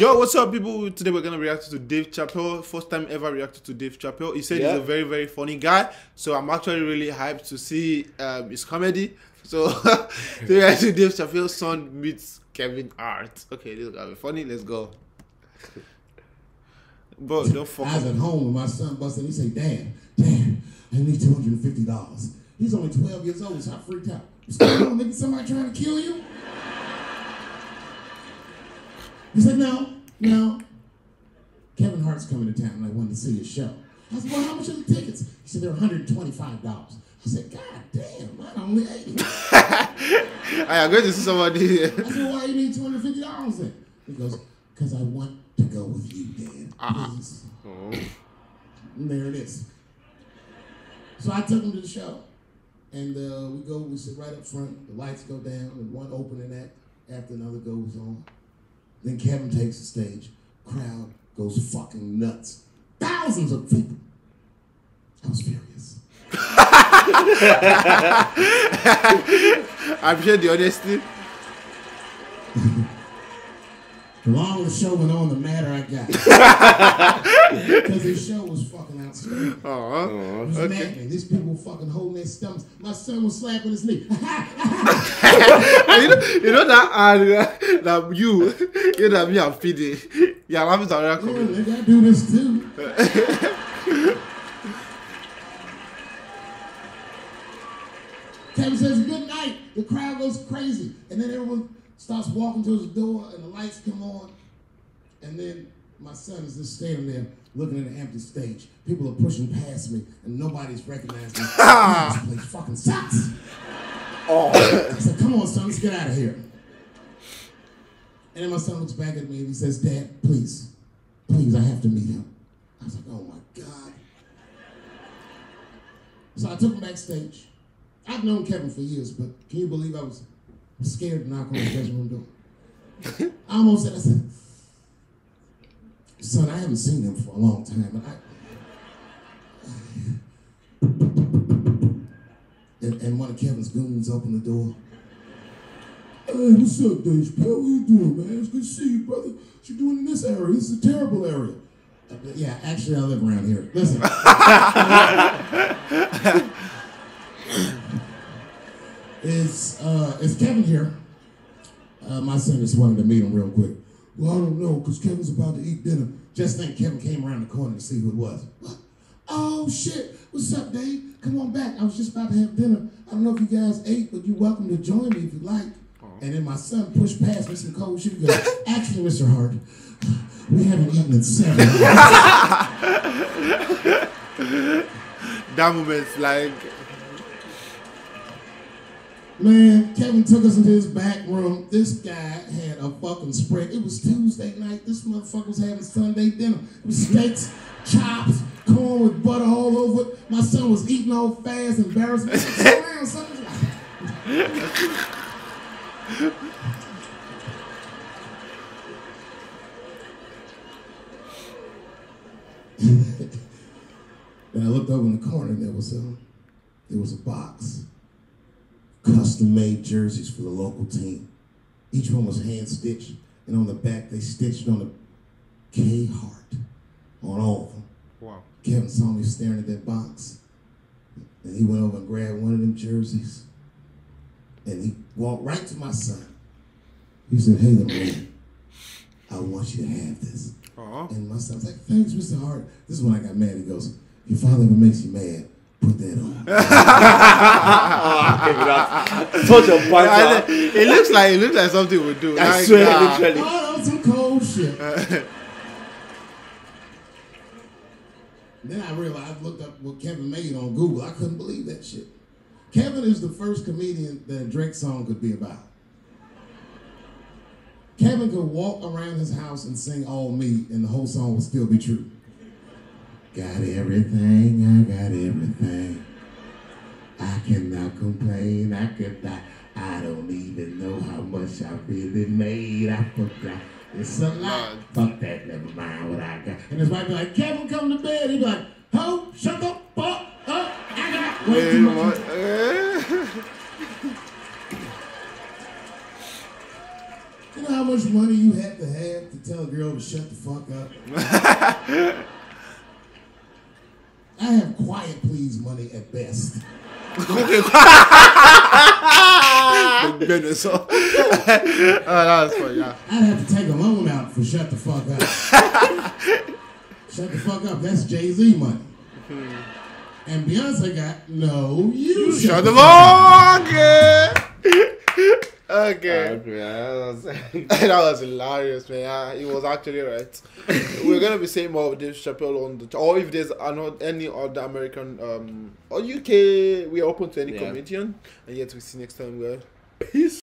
Yo, what's up, people? Today we're gonna react to Dave Chappelle. First time ever reacted to Dave Chappelle. He said Yeah. he's a very, very funny guy. So I'm actually really hyped to see um, his comedy. So to react to Dave Chappelle's son meets Kevin Hart. Okay, this is gonna be funny. Let's go. Bro, don't fuck I was at home and my son busted. He said, "Dad, Dad, I need two hundred and fifty dollars." He's only twelve years old, so I freaked out. What's going on, nigga? Somebody trying to kill you? He said, "No, no." Kevin Hart's coming to town, and I wanted to see his show. I said, "Well, how much are the tickets?" He said, "They're one hundred and twenty-five dollars." I said, "God damn, mine only eighty. I am going to see somebody. I said, "Why you need two hundred fifty dollars then?" He goes, "Cause I want to go with you, Dad. Please." And there it is. So I took him to the show. And uh, we go, we sit right up front, the lights go down, and one opening act after another goes on. Then Kevin takes the stage. Crowd goes fucking nuts. Thousands of people. I was furious. I appreciate the honesty. The longer the show went on, the madder I got. Because his show was fucking outstanding. Aw. It was maddening. These people fucking holding their stomachs. My son was slapping his knee. you, know, you know that uh, that you, you know me I'm feeding. Yeah, I'm having to Yeah, comedy. nigga, I do this too. Kevin says good night. The crowd goes crazy, and then everyone starts walking to his door, and the lights come on, and then my son is just standing there looking at an empty stage. People are pushing past me, and nobody's recognizing me. this place fucking sucks. Oh. I said, "Come on, son, let's get out of here." And then my son looks back at me and he says, "Dad, please, please, I have to meet him." I was like, "Oh my god!" So I took him backstage. I've known Kevin for years, but can you believe I was scared to knock on his dressing room door? I almost said, "I said, son, I haven't seen him for a long time, and I." And, and one of Kevin's goons opened the door. Hey, what's up, Dave Chappelle? What you doing, man? It's good to see you, brother. What you doing in this area? This is a terrible area. Uh, yeah, actually, I live around here. Listen. is uh, is Kevin here? Uh, my son just wanted to meet him real quick. Well, I don't know, because Kevin's about to eat dinner. Just think Kevin came around the corner to see who it was. What? Oh, shit. What's up, Dave? Come on back. I was just about to have dinner. I don't know if you guys ate, but you're welcome to join me if you like. And then my son pushed past Mr. Cole. She goes, Actually, Mr. Hart, we haven't eaten in seven hours. That moment's like, Man, Kevin took us into his back room. This guy had a fucking spread. It was Tuesday night. This motherfucker was having Sunday dinner. It was steaks, chops, corn with butter all over it. My son was eating all fast, embarrassed. Me. Sit around, son. Then I looked over in the corner and there was a, there was a box custom made jerseys for the local team. Each one was hand stitched, and on the back they stitched on the K Hart on all of them. wow. Kevin saw me staring at that box, and he went over and grabbed one of them jerseys, and he walked right to my son. He said, "Hey, little man, I want you to have this." Aw. And my son's like, "Thanks, Mr. Hart." This is when I got mad. He goes, "If your father ever makes you mad, put that on." Give it up. Such a I- banter. it looks like it looks like something we do. I Like, swear, nah. literally. Oh, that was some cold shit. then I realized, I looked up what Kevin made on Google. I couldn't believe that shit. Kevin is the first comedian that a Drake song could be about. Kevin could walk around his house and sing All Me, and the whole song would still be true. Got everything, I got everything. I cannot complain, I could die. I don't even know how much I really made. I forgot. It's a lot. Fuck that, never mind what I got. And his wife be like, Kevin, come to bed. He'd be like, Ho, shut the fuck up. I got way too much. what? Eh? You know how much much money you have to have to tell a girl to shut the fuck up? I have quiet please money at best. okay. Goodness. so, oh, that was funny. Yeah. I'd have to take a loan out for shut the fuck up. shut the fuck up. That's Jay Z money. Hmm. And Beyonce got no. You, shut, Shut the fuck up. Okay. Okay, that was- that was hilarious, man. Yeah, he was actually right. We're gonna be saying more of Dave Chappelle on the, or if there's another, any other American um or UK, we are open to any Yeah. comedian. And yet we see next time, guys. Peace.